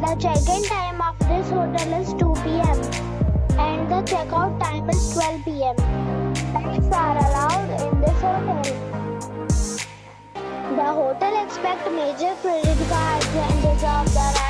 The check-in time of this hotel is 2 p.m. and the checkout time is 12 p.m. Pets are allowed in this hotel. The hotel expects major credit cards and reserves the right